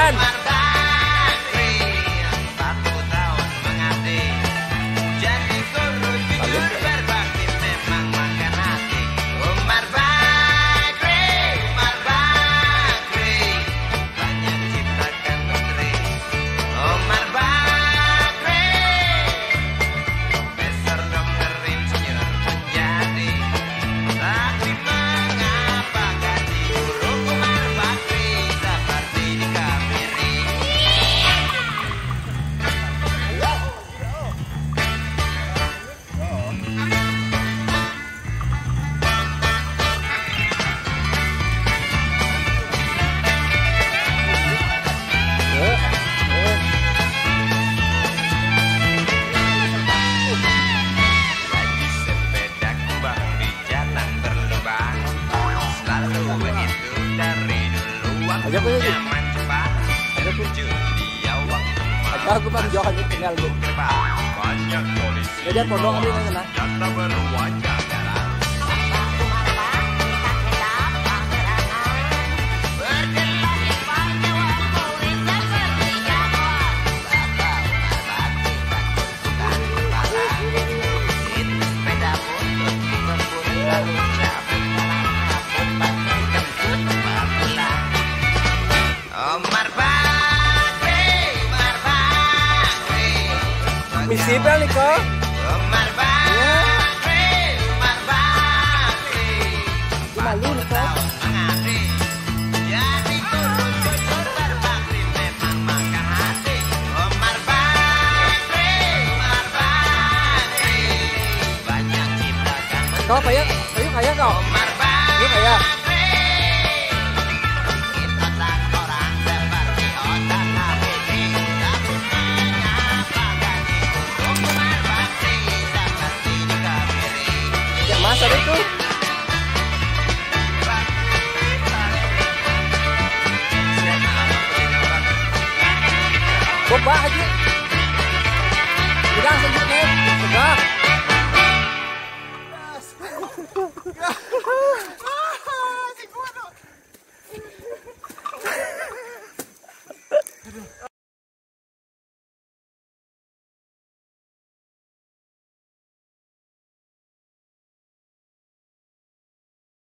Ayan. Nyaman cepat Tertuju dia waktu Aja aku bang Johan itu tinggal polisi. Jadi pondok ini kan Misi bel nih kok. Bakri Malu nih kok. guru jujur berbakti Memang makan Masa itu. Coba aja. Udah. Udah.